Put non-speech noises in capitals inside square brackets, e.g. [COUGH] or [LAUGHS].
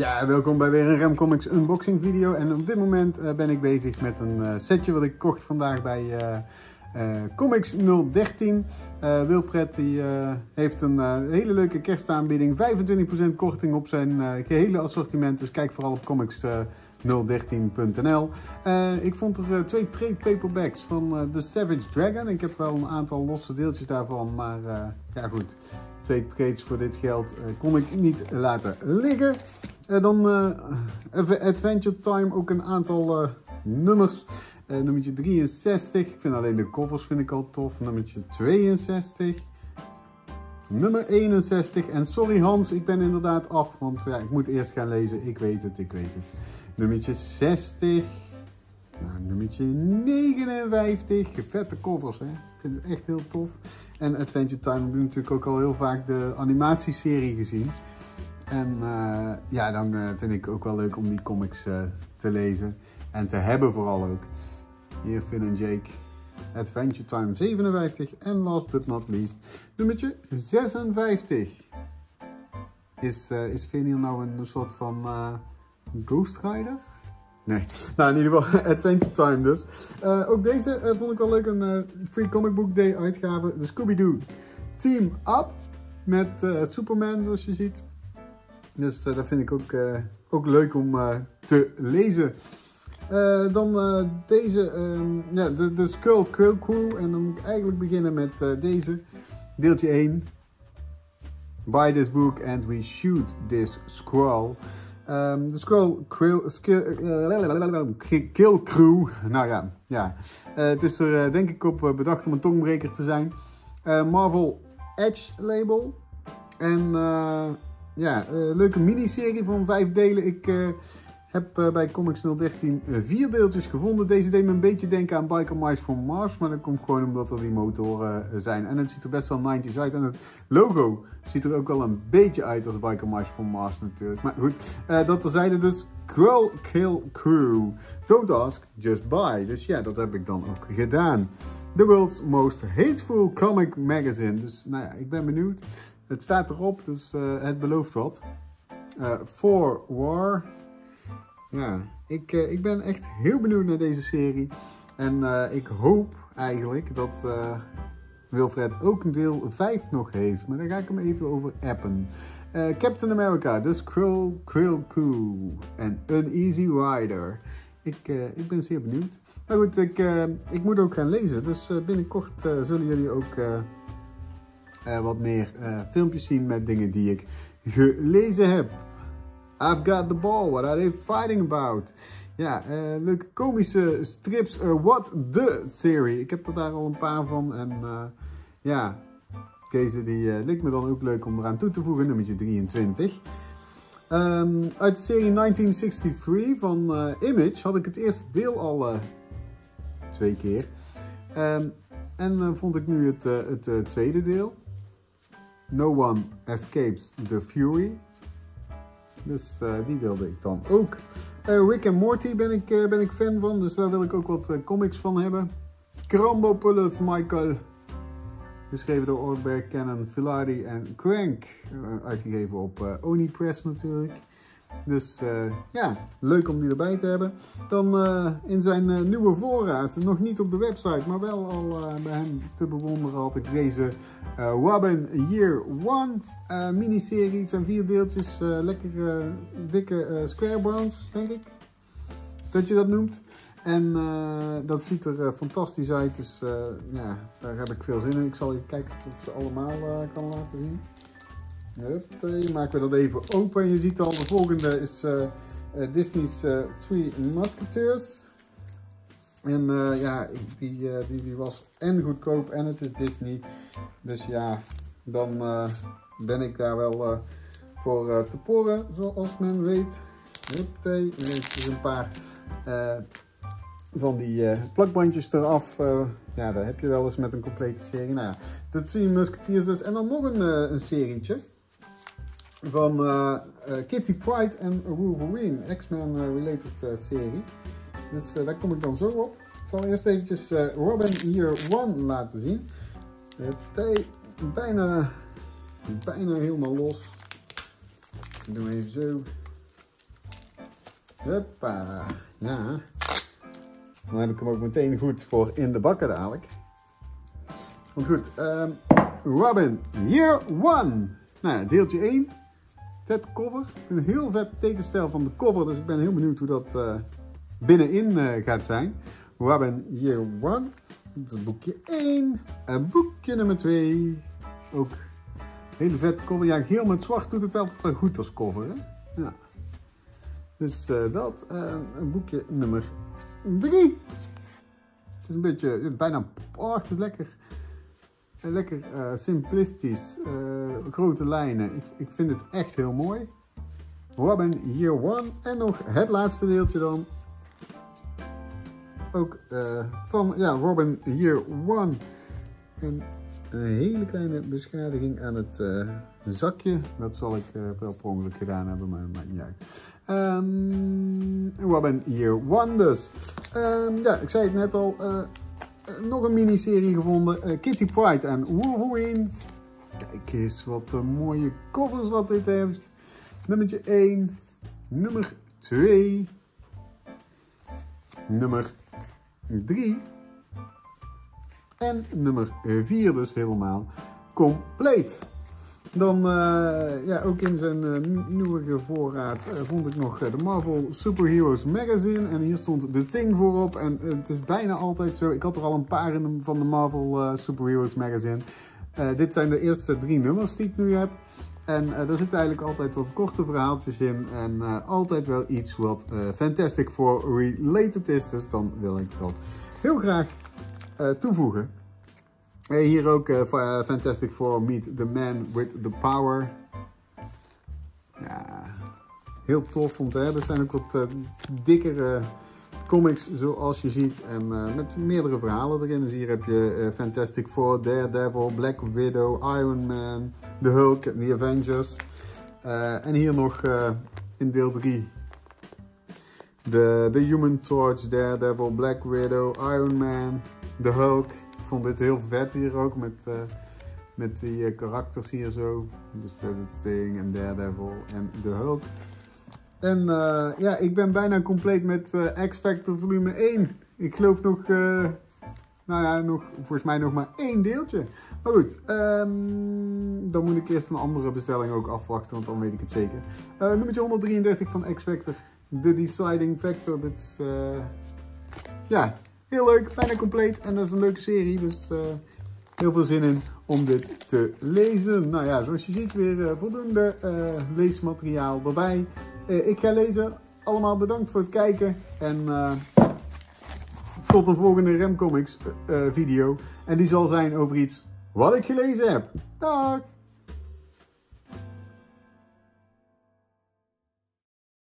Ja, welkom bij weer een Rem Comics unboxing video. En op dit moment uh, ben ik bezig met een uh, setje wat ik kocht vandaag bij uh, Comics 013. Wilfred die, heeft een hele leuke kerstaanbieding. 25% korting op zijn gehele assortiment. Dus kijk vooral op comics013.nl. ik vond er twee trade paperbacks van The Savage Dragon. Ik heb wel een aantal losse deeltjes daarvan, maar ja goed twee trades voor dit geld kon ik niet laten liggen. Dan Adventure Time, ook een aantal nummers. nummertje 63, ik vind alleen de covers vind ik al tof. Nummertje 62. Nummer 61. En sorry Hans, ik ben inderdaad af, want ja, ik moet eerst gaan lezen. Ik weet het, ik weet het. Nummertje 60. Nou, nummertje 59. Vette covers, hè. Ik vind het echt heel tof. En Adventure Time hebben we natuurlijk ook al heel vaak de animatieserie gezien. En uh, ja, dan uh, vind ik ook wel leuk om die comics uh, te lezen. En te hebben vooral ook. Hier Finn en Jake. Adventure Time 57. En last but not least, nummertje 56. Is, is Finn hier nou een soort van Ghost Rider? Nee. Nou, in ieder geval [LAUGHS] Adventure Time dus. Uh, ook deze uh, vond ik wel leuk. Een uh, Free Comic Book Day uitgave. De Scooby-Doo Team Up. Met Superman, zoals je ziet. Dus dat vind ik ook, ook leuk om te lezen. dan deze, um, ja, de, de Skull Quill Crew. En dan moet ik eigenlijk beginnen met deze. Deeltje 1. Buy this book and we shoot this scroll. Um, de Scroll skill, uh, Kill Crew. Nou ja, ja. Uh, het is er uh, denk ik op bedacht om een tongbreker te zijn. Marvel Edge label. En ja, leuke miniserie van vijf delen. Ik heb uh, bij Comics 013 uh, vier deeltjes gevonden. Deze deed me een beetje denken aan Biker Mice from Mars. Maar dat komt gewoon omdat er die motoren uh, zijn. En het ziet er best wel 90s uit. En het logo ziet er ook wel een beetje uit als Biker Mice from Mars natuurlijk. Maar goed, dat terzijde dus. Cruel Kill Crew. Don't ask, just buy. Dus ja, dat heb ik dan ook gedaan. The world's most hateful comic magazine. Dus nou ja, ik ben benieuwd. Het staat erop, dus het belooft wat. For War. Ja, ik, uh, ik ben echt heel benieuwd naar deze serie. En uh, ik hoop eigenlijk dat uh, Wilfred ook een deel 5 nog heeft. Maar daar ga ik hem even over appen. Captain America, The Skrull Krill Crew en Uneasy Rider. Ik, ik ben zeer benieuwd. Maar goed, ik, ik moet ook gaan lezen. Dus binnenkort zullen jullie ook wat meer filmpjes zien met dingen die ik gelezen heb. I've got the ball, what are they fighting about? Ja, uh, leuke komische strips. Uh, What the serie. Ik heb er daar al een paar van. En uh, ja, deze die lijkt me dan ook leuk om eraan toe te voegen. Nummertje 23. Um, uit de serie 1963 van Image had ik het eerste deel al twee keer. Um, en vond ik nu het, het tweede deel. No One Escapes the Fury. Dus uh, die wilde ik dan ook. Uh, Rick and Morty ben ik, uh, ben ik fan van, dus daar wil ik ook wat comics van hebben. Krambopoulos Michael. Geschreven door Orberg, Cannon, Filari en Crank. uitgegeven op Oni Press natuurlijk. Dus uh, ja, leuk om die erbij te hebben. Dan uh, in zijn uh, nieuwe voorraad, nog niet op de website, maar wel al bij hem te bewonderen had ik deze Robin Year One miniserie. Het zijn vier deeltjes, lekker dikke square bones, denk ik. Dat je dat noemt. En dat ziet er fantastisch uit, dus ja, daar heb ik veel zin in. Ik zal even kijken of ik ze allemaal kan laten zien. Huppie, maken we dat even open. Je ziet al, de volgende is uh, Disney's uh, Three Musketeers. En ja, die, die, was en goedkoop en het is Disney. Dus ja, dan ben ik daar wel voor te poren, zoals men weet. Huppie, er een paar van die plakbandjes eraf. ja, daar heb je wel eens met een complete serie. Nou de Three Musketeers dus. En dan nog een, een serietje van uh, uh, Kitty Pride en Wolverine, X-Men uh, related serie. Dus daar kom ik dan zo op. Ik zal eerst eventjes Robin Year One laten zien. Het bijna, bijna helemaal los. Ik doe even zo. Hoppa. Ja. Dan heb ik hem ook meteen goed voor in de bakken dadelijk. Want goed, um, Robin, year one. Nou ja, deeltje 1. Vet cover. Een heel vet tekenstijl van de cover, dus ik ben heel benieuwd hoe dat uh, binnenin uh, gaat zijn. Robin, year one. Dat is boekje 1. En boekje nummer 2. Ook hele vette cover. Ja, geel met zwart doet het altijd wel goed als cover. Hè? Ja. Dus uh, dat. boekje nummer 3. Het is een beetje, bijna, oh, het is lekker. Lekker uh, simplistisch, uh, grote lijnen. Ik, ik vind het echt heel mooi. Robin Year One. En nog het laatste deeltje dan. Ook van ja, Robin Year One. En een hele kleine beschadiging aan het zakje. Dat zal ik wel per ongeluk gedaan hebben, maar dat maakt niet uit. Um, Robin Year One dus. Um, ja, ik zei het net al. Eh, nog een miniserie gevonden. Uh, Kitty Pride en Wolverine. Kijk eens wat een mooie covers dat dit heeft. Nummer 1. Nummer 2. Nummer 3. En nummer 4 dus helemaal compleet. Dan, uh, ja, ook in zijn uh, nieuwe voorraad uh, vond ik nog de Marvel Superheroes Magazine. En hier stond The Thing voorop. En het is bijna altijd zo. Ik had er al een paar in van de Marvel Superheroes Magazine. dit zijn de eerste drie nummers die ik nu heb. En daar zitten eigenlijk altijd wat korte verhaaltjes in. En altijd wel iets wat Fantastic Four related is. Dus dan wil ik dat heel graag toevoegen. Hier ook uh, Fantastic Four Meet the Man with the Power. Ja, heel tof om te. Er zijn ook wat uh, dikkere comics zoals je ziet. En met meerdere verhalen erin. Dus hier heb je Fantastic Four, Daredevil, Black Widow, Iron Man, The Hulk, The Avengers. en hier nog in deel 3 de, The Human Torch, Daredevil, Black Widow, Iron Man, The Hulk vond dit heel vet hier ook met, uh, met die uh, karakters hier zo. Dus de, Thing en Daredevil en de Hulk. En uh, ja, ik ben bijna compleet met X Factor volume 1. Ik geloof nog, nou ja, nog, volgens mij nog maar één deeltje. Maar goed, um, dan moet ik eerst een andere bestelling ook afwachten, want dan weet ik het zeker. nummertje 133 van X Factor. The Deciding Factor. Dit is, ja, Heel leuk, bijna compleet en dat is een leuke serie, dus uh, heel veel zin in om dit te lezen. Nou ja, zoals je ziet weer uh, voldoende uh, leesmateriaal erbij. ik ga lezen. Allemaal bedankt voor het kijken en tot een volgende Remcomics video. En die zal zijn over iets wat ik gelezen heb. Dag!